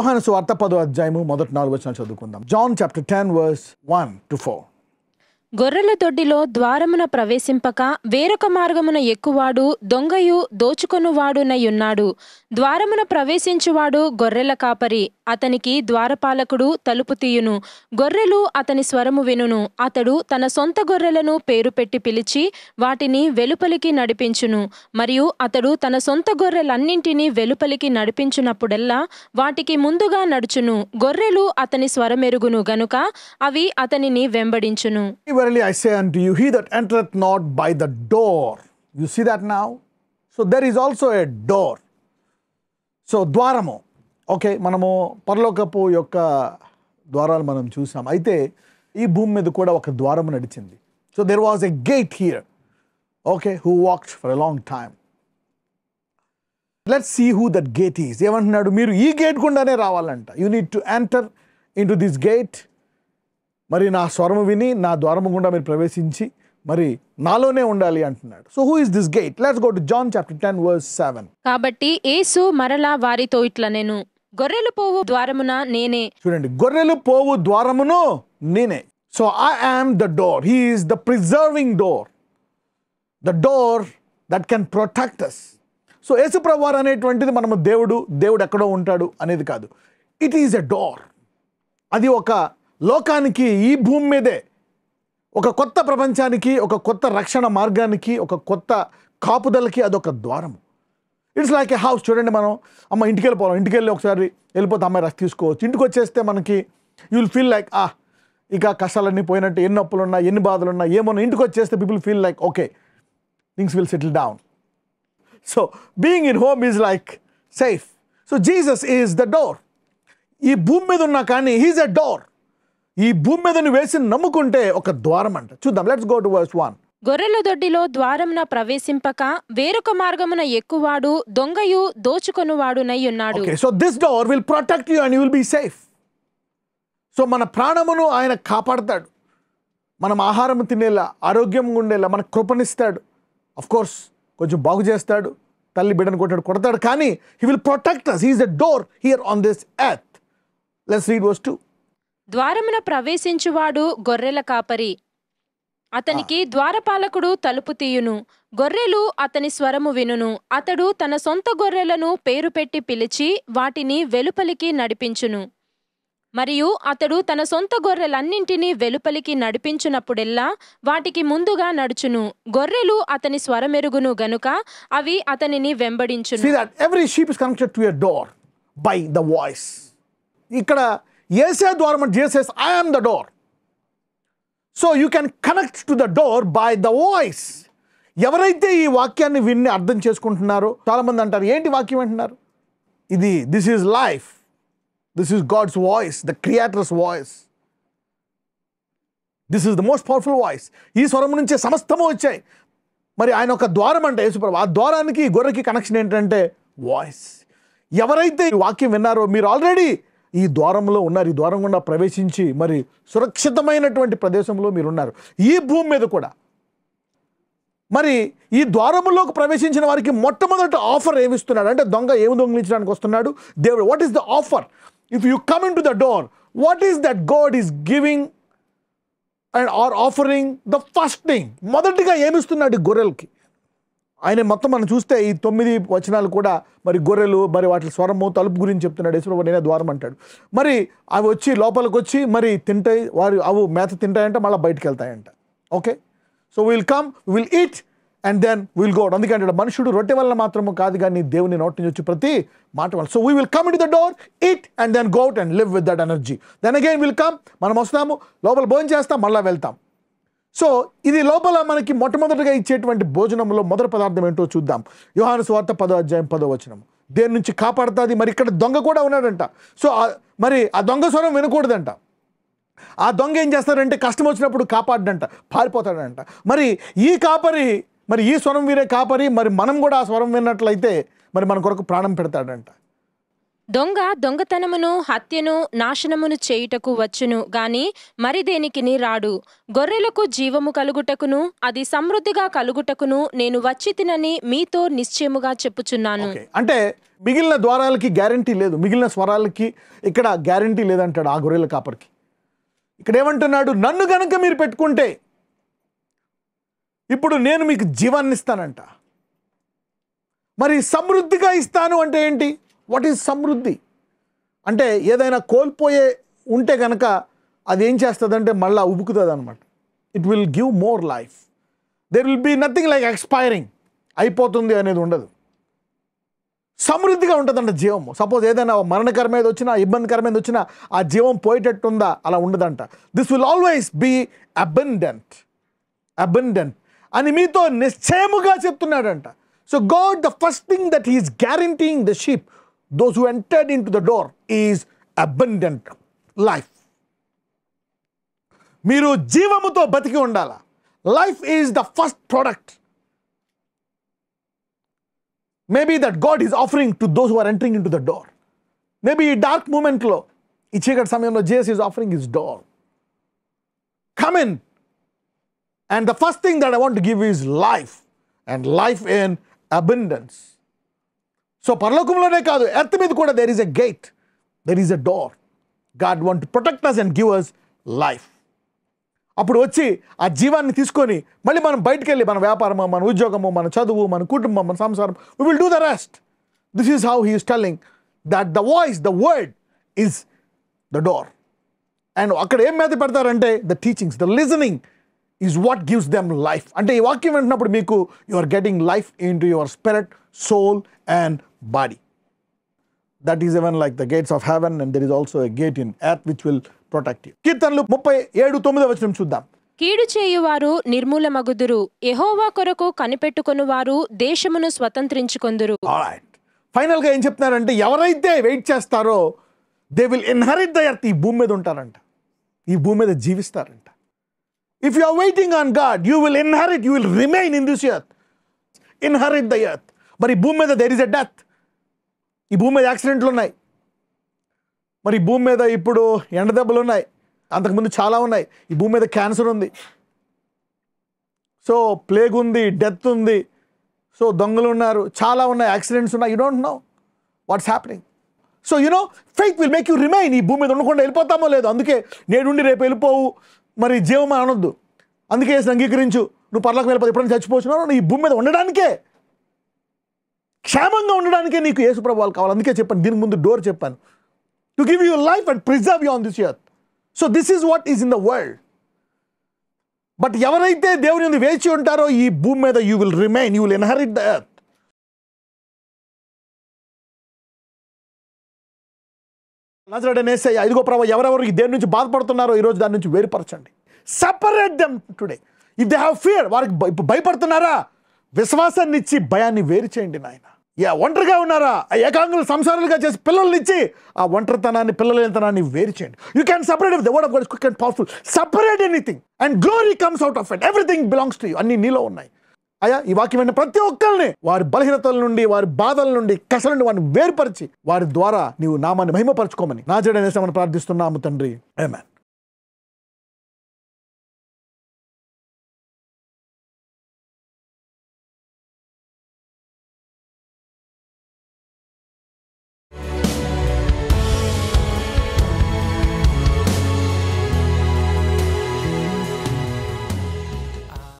యోహాను వార్త పదో అధ్యాయము మొదటి నాలుగు వచ్చిన చదువుకుందాం. John chapter ten verse one to four. గొర్రెల దొడ్డిలో ద్వారమున ప్రవేశింపక వేరొక మార్గమున ఎక్కువాడు దొంగయు దోచుకొనువాడునయున్నాడు. ద్వారమున ప్రవేశించువాడు గొర్రెల కాపరి అతనికి ద్వారపాలకుడు తలుపు తీయును. గొర్రెలు అతని స్వరము వినును అతడు తన సొంత గొర్రెలను పేరు పెట్టి పిలిచి వాటిని వెలుపలికి నడిపించును. మరియు అతడు తన సొంత గొర్రెలన్నింటినీ వెలుపలికి నడిపించినప్పుడల్లా వాటికి ముందుగా నడుచును. గొర్రెలు అతని స్వరమెరుగును గనుక అవి అతనిని వెంబడించును. Verily I say unto you, he that entereth not by the door. You see that now? So there is also a door. So ద్వారము. ఓకే మనము పరలోకపు యొక్క ద్వారాలు మనం చూసాం. అయితే ఈ భూమి మీద కూడా ఒక ద్వారము నడిచింది. So there was a gate here okay who walks for a long time let see who that gate is ఏమంటున్నాడు? మీరు ఈ గేట్ గుండానే రావాలంట. You need to enter into this gate మరి నా స్వరము విని నా ద్వారము గుండా మీరు ప్రవేశించి మరి నాలోనే ఉండాలి అంటున్నాడు. So who is this gate let's go to John chapter ten verse seven కాబట్టి యేసు మరలా వారితో ఇట్ల నేను గొర్రెలు పోవు ద్వారమున నేనే. చూడండి గొర్రెలు పోవు ద్వారమును నేనే. So I am the door he is the preserving door the door that can protect us so యేసుప్రవార్ అనేటువంటిది మనము దేవుడు దేవుడు ఎక్కడో ఉంటాడు అనేది కాదు. ఇట్ ఈజ్ ఎ డోర్ అది ఒక లోకానికి ఈ భూమి మీదే ఒక కొత్త ప్రపంచానికి ఒక కొత్త రక్షణ మార్గానికి ఒక కొత్త కాపుదలకి అదొక ద్వారం ఇట్స్ లైక్ ఏ హౌస్ చూడండి మనం. అమ్మ ఇంటికి వెళ్ళిపోవాలి ఇంటికి వెళ్ళి ఒకసారి వెళ్ళిపోతే అమ్మాయి రెస్ట్ తీసుకోవచ్చు. ఇంటికి వచ్చేస్తే మనకి యూ విల్ ఫీల్ లైక్ ఆ ఇక కష్టాలన్నీ పోయినట్టు. ఎన్ని నొప్పులు ఉన్నా ఎన్ని బాధలు ఉన్నా ఏమన్నా ఇంటికి వచ్చేస్తే people feel like okay things will settle down so being in home is like safe so Jesus is the door ఈ భూమి మీద ఉన్నా కానీ హీజ్ అ డోర్ ఈ భూమి మీద నువ్వు వేసి నమ్ముకుంటే ఒక ద్వారం అంట. చూద్దాం let's go to verse one గొర్రెల దొడ్డిలో ద్వారమున ప్రవేశింపక వేరొక మార్గమున ఎక్కువాడు దొంగయు దోచుకొనువాడునై ఉన్నాడు. So this door will protect you and you will be safe so మన ప్రాణమును ఆయన కాపాడతాడు. మనం ఆహారం తినేలా ఆరోగ్యంగా ఉండేలా మనకు కృపనిస్తాడు. అఫ్ కోర్స్ కొంచెం బాగు చేస్తాడు తల్లి బిడ్డను కొట్టాడు కొడతాడు కానీ he will protect us he's a door here on this earth let's read verse two ద్వారమున ప్రవేశించువాడు గొర్రెల కాపరి. అతనికి ద్వారపాలకుడు తలుపు తీయును. గొర్రెలు అతని స్వరము వినును. అతడు తన సొంత గొర్రెలను పేరు పెట్టి పిలిచి వాటిని వెలుపలికి నడిపించును. మరియు అతడు తన సొంత గొర్రెలన్నింటినీ వెలుపలికి నడిపించునప్పుడెల్లా వాటికి ముందుగా నడుచును. గొర్రెలు అతని స్వరమెరుగును గనుక అవి అతనిని వెంబడించును. Every sheep is connected to door by the voice ఇక్కడ ఏసే ద్వారం అంటే Jesus I am the door so you can connect to the door by the voice ఎవరైతే ఈ వాక్యాన్ని విన్ని అర్థం చేసుకుంటున్నారో చాలామంది అంటారు ఏంటి వాక్యం? అంటున్నారు. ఇది this is life this is God's voice the creator's voice this is the most powerful voice ఈ స్వరం నుంచే సమస్తము వచ్చాయి. మరి ఆయన ఒక ద్వారం అంటే యేసుప్రభు ఆ ద్వారానికి గొర్రెకి కనెక్షన్ ఏంటంటే వాయిస్ ఎవరైతే ఈ వాక్యం విన్నారో మీరు ఆల్రెడీ ఈ ద్వారంలో ఉన్నారు ఈ ద్వారం గుండా ప్రవేశించి మరి సురక్షితమైనటువంటి ప్రదేశంలో మీరు ఉన్నారు ఈ భూమి మీద కూడా. మరి ఈ ద్వారములోకి ప్రవేశించిన వారికి మొట్టమొదటి ఆఫర్ ఏమిస్తున్నాడు? అంటే దొంగ ఏమి దొంగిలించడానికి వస్తున్నాడు? దేవుడు what is the offer if you come into the door what is that God is giving and or offering the first thing మొదటిగా ఏమిస్తున్నాడు ఈ గొర్రెలకి? ఆయన మొత్తం మనం చూస్తే ఈ తొమ్మిది వచనాలు కూడా మరి గొర్రెలు మరి వాటి స్వరము తలుపు గురించి చెప్తున్నాడు యేసుప్రభు నేనే ద్వారం అంటాడు. మరి అవి వచ్చి లోపలికి వచ్చి మరి తింటాయి వారు అవి మేత తింటాయంట మళ్ళీ బయటికి వెళ్తాయంట. Okay? So will come will eat and then will go out అందుకంటే మనుషుడు రొట్టె వల్ల మాత్రము కాదు కానీ దేవుని నోటి నుంచి వచ్చి ప్రతి మాట వల్ల so we will come in the door it and then go out and live with that energy then again will come మనం వస్తాము లోపల భోజనం చేస్తాం మళ్ళీ వెళ్తాం. సో ఇది లోపల మనకి మొట్టమొదటిగా ఇచ్చేటువంటి భోజనంలో మొదటి పదార్థం ఏంటో చూద్దాం. యోహాను స్వార్థ పదో అధ్యాయం పదో వచనం. దేని నుంచి కాపాడుతుంది? మరి ఇక్కడ దొంగ కూడా ఉన్నాడంట. సో మరి ఆ దొంగ స్వరం వినకూడదంట. ఆ దొంగ ఏం చేస్తాడంటే కష్టం వచ్చినప్పుడు కాపాడంట పారిపోతాడంట. మరి ఈ కాపరి మరి ఈ స్వరం వీరే కాపరి మరి మనం కూడా ఆ స్వరం విన్నట్లయితే మరి మన కొరకు ప్రాణం పెడతాడంట. దొంగ దొంగతనమును హత్యను నాశనమును చేయుటకు వచ్చును గాని మరి దేనికిని రాడు? గొర్రెలకు జీవము కలుగుటకును అది సమృద్ధిగా కలుగుటకును నేను వచ్చి తినని మీతో నిశ్చయముగా చెప్పుచున్నాను. అంటే మిగిలిన ద్వారాలకి గ్యారంటీ లేదు. మిగిలిన స్వరాలకి ఇక్కడ గ్యారంటీ లేదంటాడు ఆ గొర్రెల కాపరికి. ఇక్కడ ఏమంటున్నాడు? నన్ను గనక మీరు పెట్టుకుంటే ఇప్పుడు నేను మీకు జీవాన్ని ఇస్తానంట. మరి సమృద్ధిగా ఇస్తాను అంటే ఏంటి? వాట్ ఈజ్ సమృద్ధి? అంటే ఏదైనా కోల్పోయే ఉంటే కనుక అది ఏం చేస్తుందంటే మళ్ళీ ఉబుకుతుంది అనమాట it will give more life there will be nothing like expiring అయిపోతుంది అనేది ఉండదు. సమృద్ధిగా ఉంటుందంట జీవము సపోజ్ ఏదైనా మరణకరమేది వచ్చినా ఇబ్బందికరమేది వచ్చినా ఆ జీవం పోయేటట్టుందా? అలా ఉండదంట. This will always be abundant abundant అని మీతో నిశ్చయముగా చెప్తున్నాడంట. So God the first thing that is guaranteeing the sheep those who entered into the door is abundant life మీరు జీవముతో బతికి ఉండాలా? Life is the first product maybe that God is offering to those who are entering into the door maybe ఈ dark మూమెంట్లో ఈ చీకటి సమయంలో Jesus is offering his door come in and the first thing that I want give is life and life in abundance so పరలోకంలోనే కాదు earth మీద కూడా there is a gate there is a door God want protect us and give us life అప్పుడు వచ్చి ఆ జీవాన్ని తీసుకొని మళ్ళీ మనం బయటికి వెళ్ళి మన వ్యాపారము మన ఉద్యోగము మన చదువు మన కుటుంబం మన సంసారం we will do the rest this is how he's telling that the voice the word is the door and అక్కడ ఏం మీద పెడతారంటే the teachings the listening is what gives them life అంటే ఈ వాక్యం వింటున్నప్పుడు మీకు you are getting life into your spirit soul and body that is even like the gates of heaven and there is also a gate in earth which will protect you కీర్తనలు ముప్పై ఏడు తొమ్మిదో వచ్చిన చూద్దాం. కీడు చేయువారు నిర్మూలమగుదురు. యెహోవా కొరకు కనిపెట్టుకొనువారు దేశమును స్వతంత్రించుకొందురు. ఫైనల్గా ఏం చెప్తున్నారంటే ఎవరైతే వెయిట్ చేస్తారో they will inherit the earth ఈ భూమి మీద ఉంటారంట. ఈ భూమి మీద జీవిస్తారంట. If you are waiting on God you will inherit you will remain in this earth inherit the earth మరి భూమి మీద దెర్ ఇస్ ఎ డెత్ ఈ భూమి మీద యాక్సిడెంట్లు ఉన్నాయి. మరి భూమి మీద ఇప్పుడు ఎండ దెబ్బలు ఉన్నాయి. అంతకుముందు చాలా ఉన్నాయి. ఈ భూమి మీద క్యాన్సర్ ఉంది. సో ప్లేగ్ ఉంది డెత్ ఉంది. సో దొంగలు ఉన్నారు. చాలా ఉన్నాయి. యాక్సిడెంట్స్ ఉన్నాయి. You don't know what's happening so you know faith will make you remain ఈ భూమి మీద ఉండకుండా వెళ్ళిపోతామో లేదు. అందుకే నేడుండి రేపు వెళ్ళిపోవు. మరి జీవం అనొద్దు. అందుకే యేసుని అంగీకరించు. నువ్వు పర్లకు వెళ్ళిపోతే ఎప్పుడైనా చచ్చిపోతున్నావు ఈ భూమి మీద ఉండడానికే. క్షేమంగా ఉండడానికే నీకు యేసు ప్రభావాలు కావాలి. అందుకే చెప్పాను దీని ముందు డోర్ చెప్పాను. To give you life and preserve you on this earth so this is what is in the world but ఎవరైతే దేవుని వేచి ఉంటారో ఈ భూమి మీద you will remain you will inherit the earth నజరడనేసే ఐదుగో ప్రభావ ఎవరెవరు దేని నుంచి బాధపడుతున్నారో ఈరోజు దాని నుంచి వేరుపరచండి. Separate them today if they have fear వారికి భయపడుతున్నారా? విశ్వాసాన్ని ఇచ్చి భయాన్ని వేరు చేయండి నాయన. యా ఒంటరిగా ఉన్నారా? ఆ ఏకాంగులు సంసారాలుగా చేసి పిల్లల్నిచ్చి ఆ ఒంటరితనాన్ని పిల్లలతనాన్ని వేరు చేయండి. You can separate the word of God quick and powerful separate anything and glory comes out of it everything belongs to you అన్ని నీలో ఉన్నాయి. అయ్యా ఈ వాక్యం ప్రతి ఒక్కరిని వారి బలహీనతల నుండి వారి బాధల నుండి కసల నుండి వారిని వేరుపరిచి వారి ద్వారా నీవు నామాన్ని మహిమపరచుకోమని. నా జడనేసామని ప్రార్థిస్తున్నాము తండ్రి. ఏమే